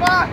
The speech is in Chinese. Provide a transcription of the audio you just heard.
快